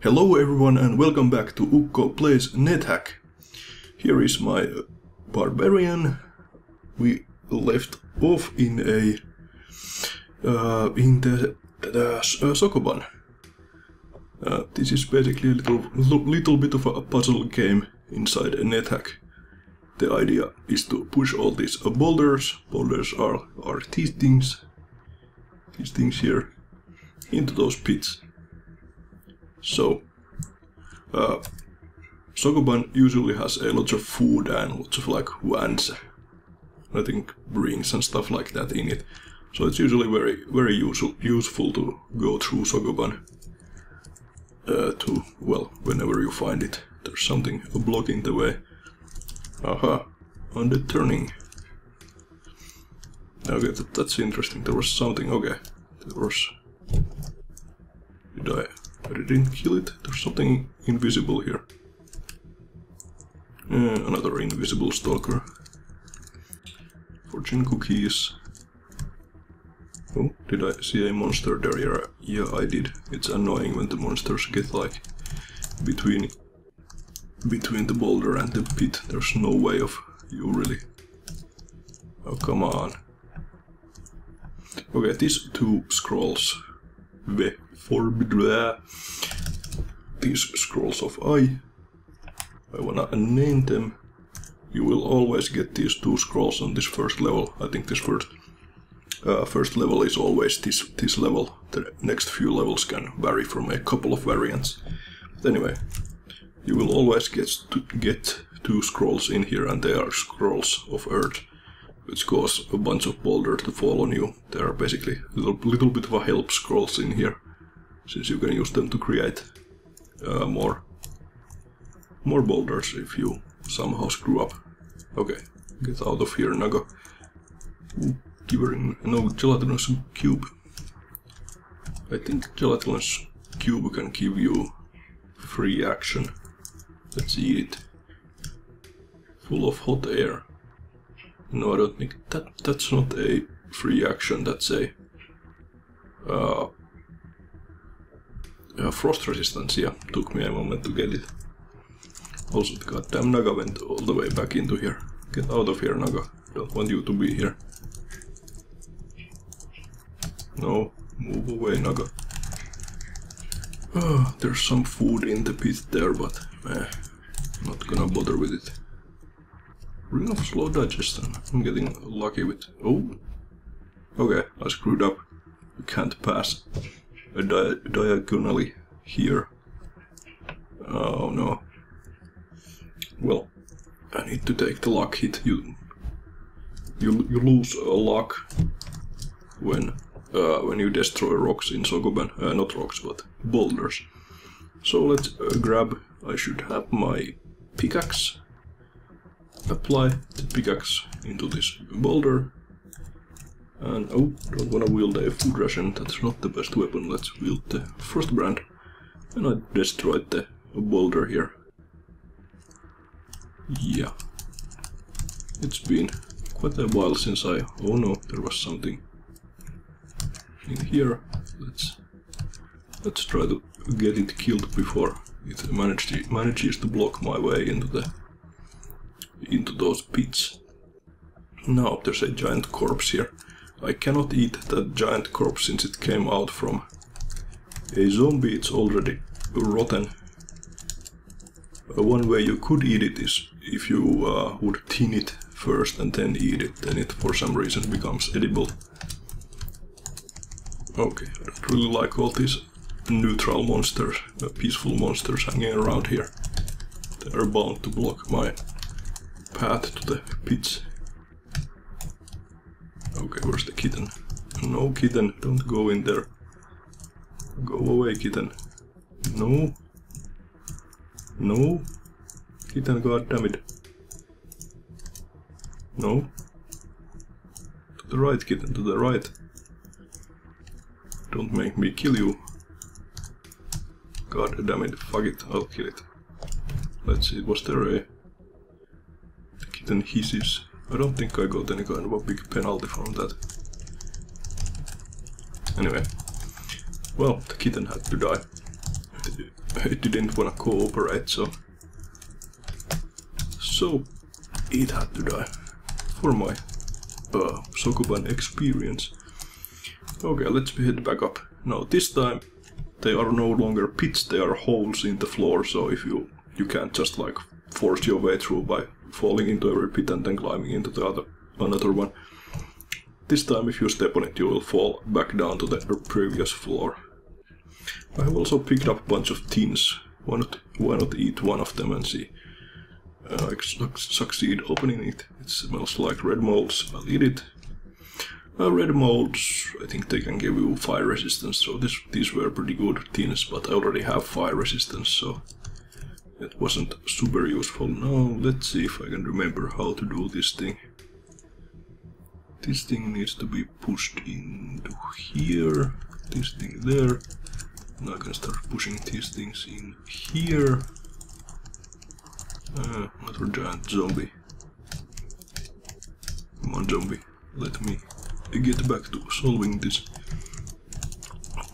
Hello everyone and welcome back to Ukko Plays NetHack. Here is my barbarian. We left off in a uh, in the, the uh, Sokoban. Uh, this is basically a little, little bit of a puzzle game inside a NetHack. The idea is to push all these boulders, boulders are, are these things, these things here, into those pits. So, uh, Sokoban usually has a lot of food and lots of like wands, I think rings and stuff like that in it. So it's usually very very useful useful to go through Sokoban. Uh, to well, whenever you find it, there's something blocking the way. Aha, on the turning. Okay, that, that's interesting. There was something. Okay, there was. Did I? I didn't kill it. There's something invisible here. Uh, another invisible stalker. Fortune cookies. Oh, did I see a monster there? Yeah, yeah, I did. It's annoying when the monsters get like between between the boulder and the pit. There's no way of you really. Oh, come on. Okay, these two scrolls. Forbidden. These scrolls of I. I wanna name them. You will always get these two scrolls on this first level. I think this first uh, first level is always this this level. The next few levels can vary from a couple of variants. But anyway, you will always get to get two scrolls in here, and they are scrolls of earth, which cause a bunch of boulders to fall on you. They are basically a little, little bit of a help scrolls in here, since you can use them to create uh, more more boulders if you somehow screw up. Okay, get out of here, Naga. Givering no gelatinous cube. I think gelatinous cube can give you free action. Let's eat it. Full of hot air. No, I don't think that that's not a free action. That's a uh, uh, frost resistance. Yeah, took me a moment to get it. Also, the goddamn Naga went all the way back into here. Get out of here, Naga. Don't want you to be here. No, move away, Naga. Oh, there's some food in the pit there, but eh, not gonna bother with it. Ring of slow digestion. I'm getting lucky with. Oh, okay, I screwed up. You can't pass di diagonally here. Oh no. Well, I need to take the luck hit. You you you lose a luck when uh, when you destroy rocks in Sokoban. Uh, not rocks, but boulders. So let's uh, grab. I should have my pickaxe. Apply the pickaxe into this boulder. And oh, don't wanna wield a food ration. That's not the best weapon. Let's wield the Frostbrand. And I destroyed the boulder here. Yeah. It's been quite a while since I... Oh no, there was something in here. Let's let's try to get it killed before it manages manages to block my way into the into those pits. Now there's a giant corpse here. I cannot eat that giant corpse since it came out from a zombie. It's already rotten. Uh, one way you could eat it is if you uh, would tin it first and then eat it, then it for some reason becomes edible. Okay, I don't really like all these neutral monsters, uh, peaceful monsters hanging around here. They are bound to block my path to the pits. Okay, where's the kitten? No, kitten, don't go in there. Go away, kitten. No. No. Kitten, god damn it. No. To the right, kitten, to the right. Don't make me kill you. God damn it, fuck it, I'll kill it. Let's see, was there a... Hisses. I don't think I got any kind of a big penalty from that. Anyway. Well, the kitten had to die. it didn't wanna cooperate, so so it had to die for my uh, Sokoban experience. Okay, let's head back up. Now this time they are no longer pits, they are holes in the floor, so if you you can't just like force your way through by falling into every pit and then climbing into the other another one. This time if you step on it you will fall back down to the previous floor. I have also picked up a bunch of tins. Why not, why not eat one of them and see? Uh, I succeed opening it. It smells like red molds. I'll eat it. Uh, red molds, I think they can give you fire resistance, so this, these were pretty good tins, but I already have fire resistance, so it wasn't super useful. Now, let's see if I can remember how to do this thing. This thing needs to be pushed into here, this thing there. Now I can start pushing these things in here. Uh, another giant zombie. Come on, zombie, let me get back to solving this.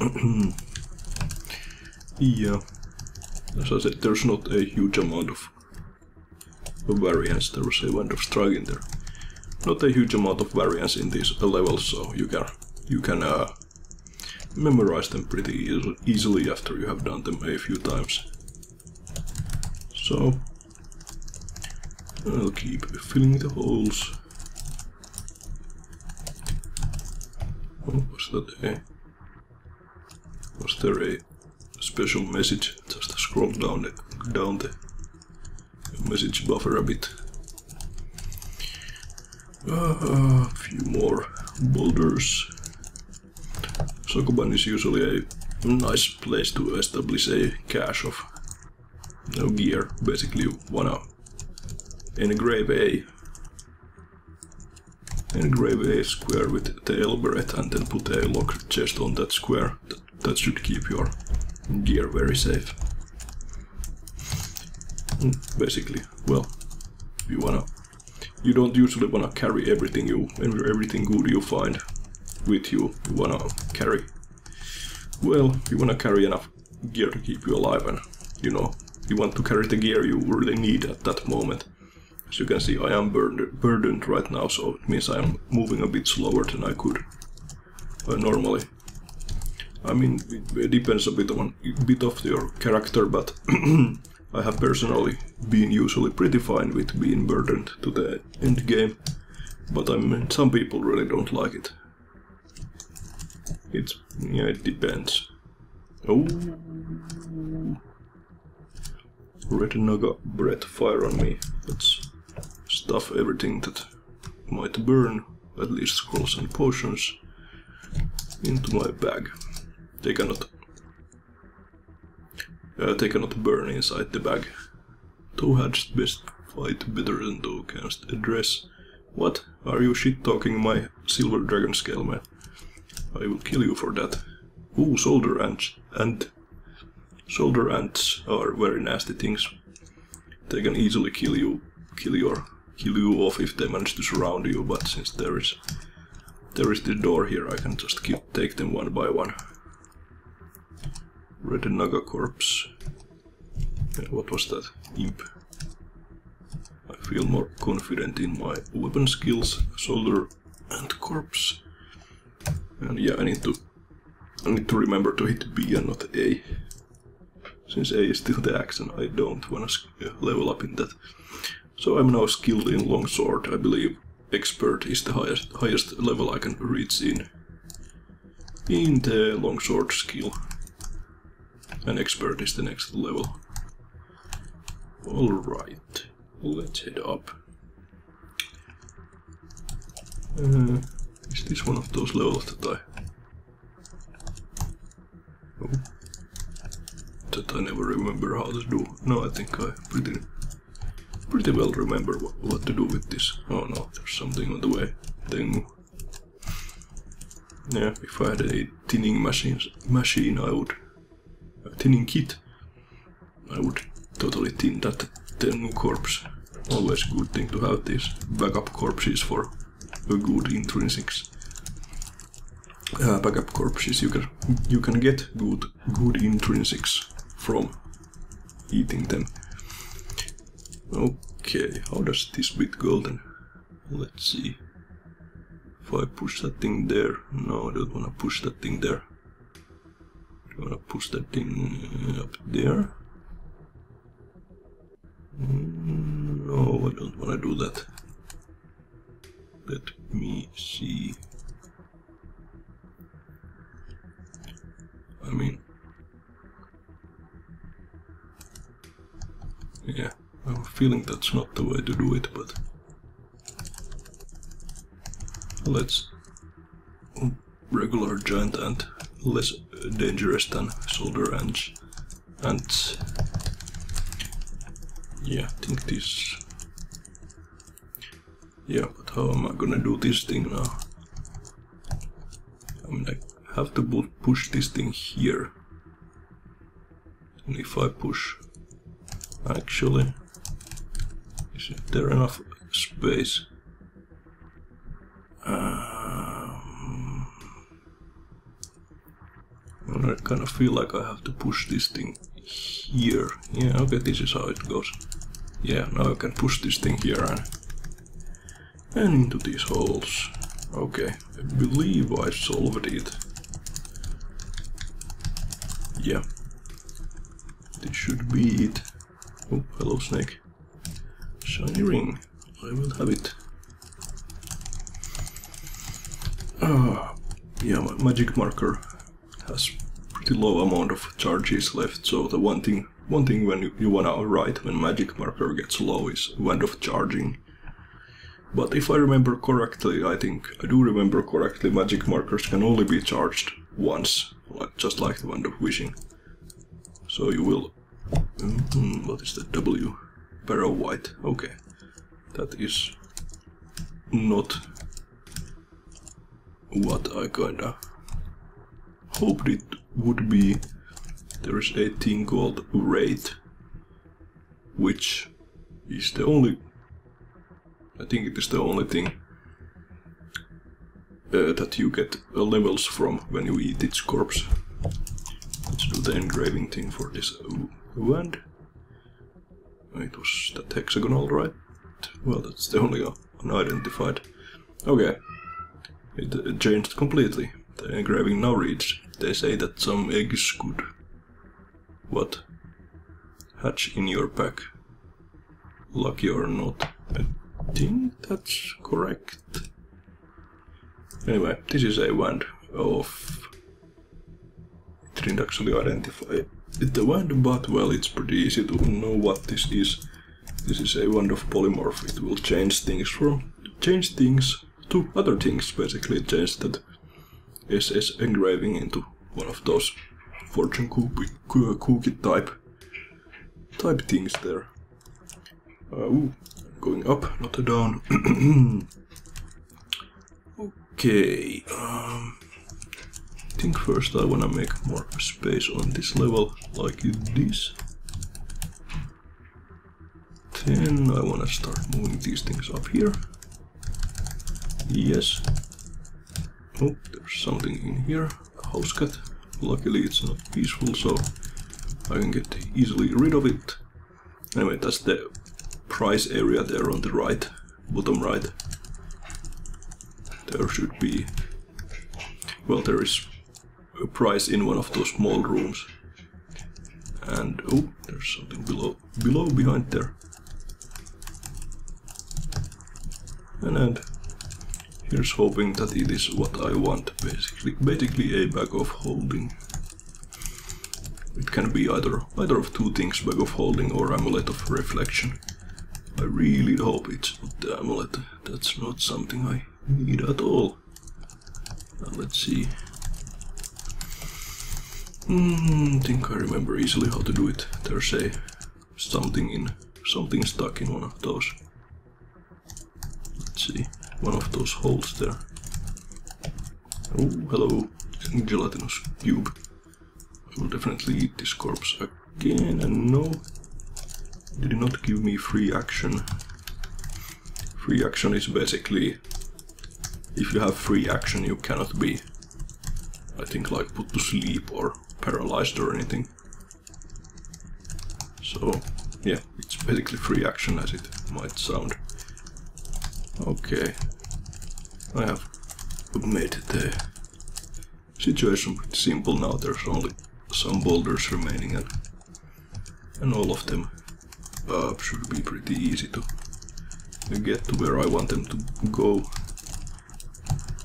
yeah, as I said, there's not a huge amount of variance. There was a kind of strike in there. Not a huge amount of variance in these levels, so you can you can uh, memorize them pretty e easily after you have done them a few times. So I'll keep filling the holes. Oh, was that a... Was there a special message? Just scroll down the, down the message buffer a bit. Uh, a few more boulders. Sokoban is usually a nice place to establish a cache of no gear. Basically, you wanna engrave a engrave a in grave A square with the Elbereth and then put a locked chest on that square. That should keep your gear very safe. Basically, well, you wanna you don't usually wanna carry everything you everything good you find with you. You wanna carry well, you wanna carry enough gear to keep you alive and you know you want to carry the gear you really need at that moment. As you can see, I am burdened, burdened right now, so it means I am moving a bit slower than I could uh, normally. I mean, it depends a bit on a bit of your character, but I have personally been usually pretty fine with being burdened to the end game. But I mean, some people really don't like it. It's yeah, it depends. Oh, Red Naga breath fire on me. Let's stuff everything that might burn, at least scrolls and potions, into my bag. They cannot uh, they cannot burn inside the bag. Two heads best fight better than two canst address. What? Are you shit talking my silver dragon scale mail? I will kill you for that. Ooh, soldier ants and soldier ants are very nasty things. They can easily kill you kill your kill you off if they manage to surround you, but since there is there is the door here, I can just keep, take them one by one. Red Naga corpse. what was that? Imp. I feel more confident in my weapon skills, soldier ant corpse. And yeah, I need to I need to remember to hit B and not A. Since A is still the and I don't wanna uh, level up in that. So I'm now skilled in longsword, I believe. Expert is the highest highest level I can reach in in the longsword skill. And expert is the next level. Alright, let's head up. Uh, is this one of those levels that I... Oh. That I never remember how to do. No, I think I pretty pretty well remember what, what to do with this. Oh no, there's something on the way. Then, yeah, if I had a tinning machines, machine, I would a tinning kit. I would totally tin that Tengu corpse. Always good thing to have these backup corpses for a good intrinsics. Uh, backup corpses you can you can get good good intrinsics from eating them. Okay, how does this bit go then? Let's see. If I push that thing there, no, I don't want to push that thing there. I want to push that thing up there. Mm, no, I don't want to do that. Let me see. I mean, yeah, I have a feeling that's not the way to do it, but let's regular giant ant, less dangerous than soldier and Ants. Yeah, I think this. Yeah, but how am I gonna do this thing now? I mean, I have to push this thing here. And if I push, actually, is there enough space? Um, I kind of feel like I have to push this thing here. Yeah, okay, this is how it goes. Yeah, now I can push this thing here and, and into these holes. Okay, I believe I solved it. Yeah. This should be it. Oh, hello snake. Shiny ring. I will have it. Ah, yeah, magic marker has pretty low amount of charges left, so the one thing one thing when you, you wanna write when magic marker gets low is wand of charging. But if I remember correctly, I think I do remember correctly, magic markers can only be charged once, like, just like the wand of wishing. So you will... Mm, what is that? W? Barrow wight. Okay. That is not what I kinda hoped it would be. There is a thing called Wraith, which is the only. I think it is the only thing uh, that you get uh, levels from when you eat its corpse. Let's do the engraving thing for this wand. It was that hexagonal, right? Well, that's the only unidentified. Okay, it changed completely. The engraving now reads, they say that some eggs could... What? Hatch in your pack. Lucky or not. I think that's correct. Anyway, this is a wand of... It didn't actually identify it the wand, but well, it's pretty easy to know what this is. This is a wand of polymorph. It will change things from... change things to other things, basically change that SS engraving into one of those fortune cookie, cookie type type things there. Uh, ooh, going up, not down. okay, um, I think first I wanna make more space on this level, like this. Then I wanna start moving these things up here. Yes. Oh, there's something in here. A house cat. Luckily it's not peaceful, so I can get easily rid of it. Anyway, that's the price area there on the right, bottom right. There should be... Well, there is a price in one of those small rooms. And, oh, there's something below, below behind there. And, and Here's hoping that it is what I want, basically. Basically a bag of holding. It can be either either of two things, bag of holding or amulet of reflection. I really hope it's not the amulet. That's not something I need at all. Now let's see. Hmm, think I remember easily how to do it. There's a something in something stuck in one of those. Let's see one of those holes there. Oh, hello, gelatinous cube. I will definitely eat this corpse again, and no, did not give me free action. Free action is basically, if you have free action you cannot be, I think like put to sleep or paralyzed or anything. So, yeah, it's basically free action as it might sound. Okay, I have made the situation pretty simple now. There's only some boulders remaining and, and all of them uh, should be pretty easy to get to where I want them to go.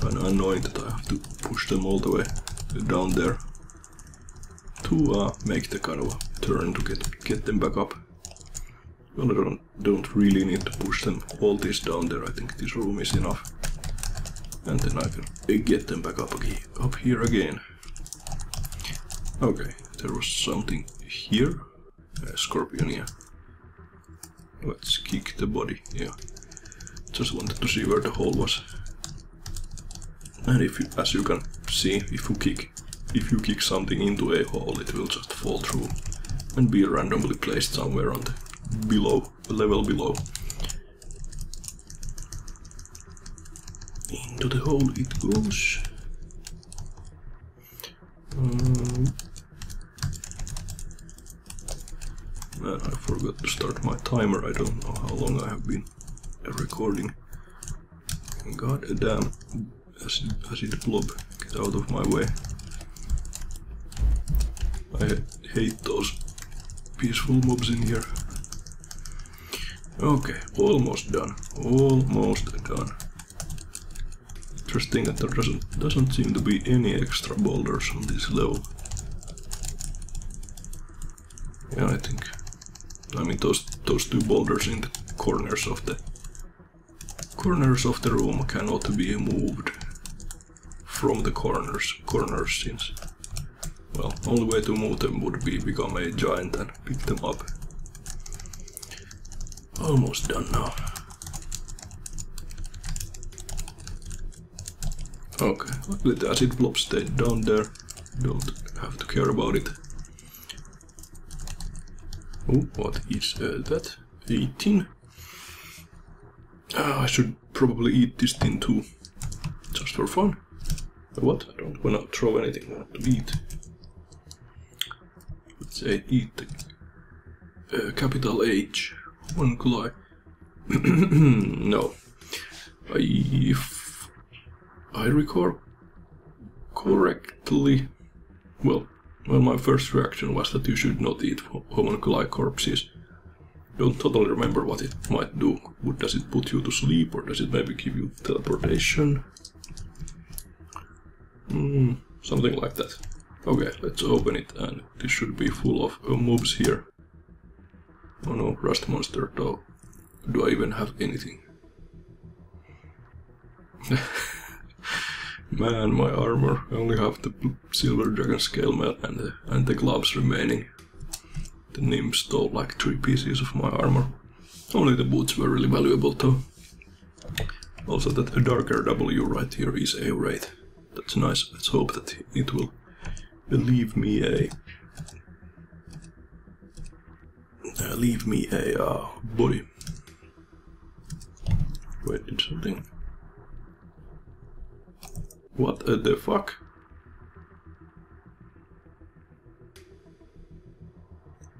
Kinda annoying that I have to push them all the way down there to uh, make the kind of turn to get get them back up. Well, I don't, don't really need to push them all this down there. I think this room is enough. And then I can get them back up, again, up here again. Okay, there was something here. Uh, a scorpion, yeah. Let's kick the body, yeah. Just wanted to see where the hole was. And if you, as you can see, if you kick if you kick something into a hole, it will just fall through and be randomly placed somewhere on the below level below. Into the hole it goes. Um, I forgot to start my timer. I don't know how long I have been recording. God damn, acid, acid blob, get out of my way. I hate those peaceful mobs in here. Okay, almost done. Almost done. Interesting that there doesn't doesn't seem to be any extra boulders on this level. Yeah, I think. I mean those those two boulders in the corners of the corners of the room cannot be moved from the corners corners since well, only way to move them would be become a giant and pick them up. Almost done now. Okay, luckily the acid blob stayed down there. Don't have to care about it. Oh, what is uh, that? 18? Ah, I should probably eat this thing too. Just for fun. What? I don't wanna throw anything, to eat say eat uh, capital H. One could no. I, I recall correctly, well, well, my first reaction was that you should not eat homunculi corpses. Don't totally remember what it might do. Does it put you to sleep or does it maybe give you teleportation? Mm, something like that. Okay, let's open it and this should be full of uh, here. Oh no, rust monster though. Do I even have anything? Man, my armor. I only have the silver dragon scale mail and the, and the gloves remaining. The nymph stole like three pieces of my armor. Only the boots were really valuable though. Also that a darker W right here is a wraith. That's nice. Let's hope that it will leave me a uh, leave me a uh, body. Wait, did something? What the fuck?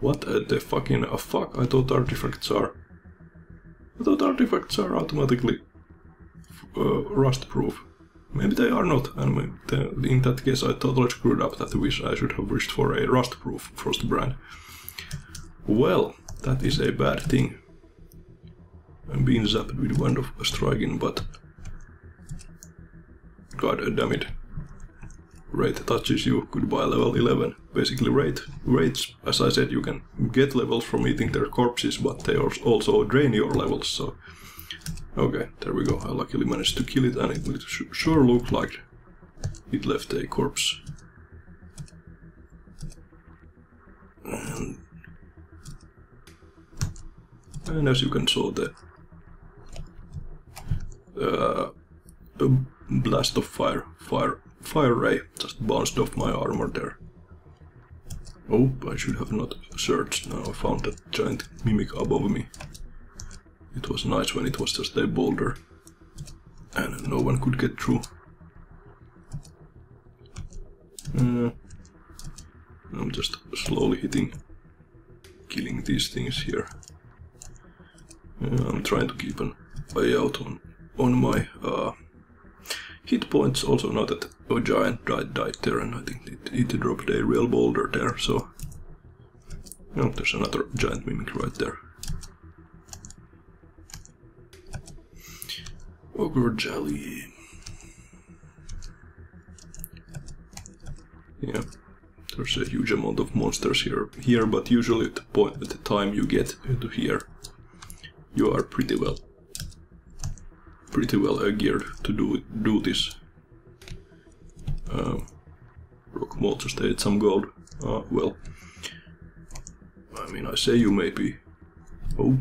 What the fucking uh, fuck? I thought artifacts are. I thought artifacts are automatically uh, rust proof. Maybe they are not, and in that case I totally screwed up that wish I should have wished for a rust-proof Frostbrand. Well, that is a bad thing. I'm being zapped with one of Striking, but... God damn it. Wraith touches you, goodbye level 11. Basically Wraith, Wraiths, as I said, you can get levels from eating their corpses, but they also drain your levels, so Okay, there we go. I luckily managed to kill it and it sure looked like it left a corpse. And, and as you can saw the uh, blast of fire, fire, fire ray just bounced off my armor there. Oh, I should have not searched. Now I found that giant mimic above me. It was nice when it was just a boulder and no one could get through. Uh, I'm just slowly hitting killing these things here. I'm trying to keep an eye out on, on my uh, hit points. Also now that a giant died, died there and I think it, it dropped a real boulder there, so... No, there's another giant mimic right there. Ochre jelly. Yeah, there's a huge amount of monsters here, here, but usually at the point at the time you get to here, you are pretty well, pretty well uh, geared to do do this. Um, rock mole just ate some gold. Uh, well, I mean, I say you may be. Oh,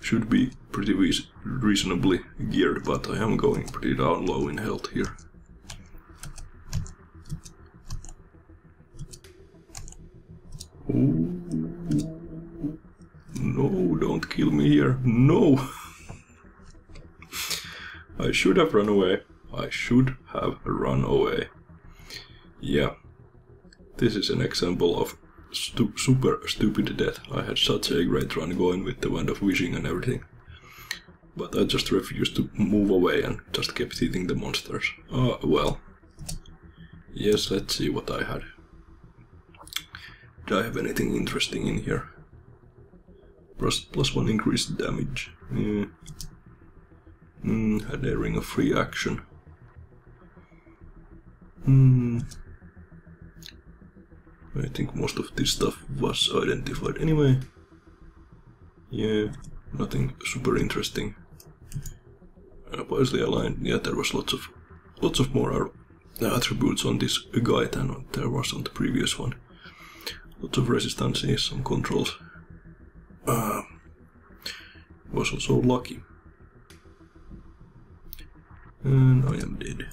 should be pretty reasonably geared, but I am going pretty down low in health here. No, don't kill me here. No! I should have run away. I should have run away. Yeah. This is an example of stu super stupid death. I had such a great run going with the Wand of Wishing and everything. But I just refused to move away and just kept hitting the monsters. Oh, well. Yes, let's see what I had. Do I have anything interesting in here? Plus, plus one increased damage. Mm. Mm, had a ring of free action. Hmm. I think most of this stuff was identified anyway. Yeah, nothing super interesting. Uh, wisely aligned. Yeah, there was lots of lots of more attributes on this guy than there was on the previous one. Lots of resistances, some controls. Uh, was also lucky. And I am dead.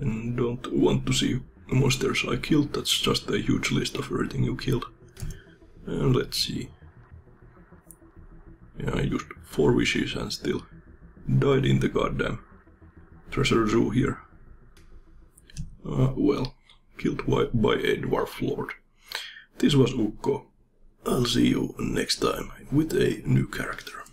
And don't want to see monsters I killed, that's just a huge list of everything you killed. And let's see. Yeah, I used four wishes and still died in the goddamn treasure zoo here. Uh, well, killed by a dwarf lord. This was Ukko. I'll see you next time with a new character.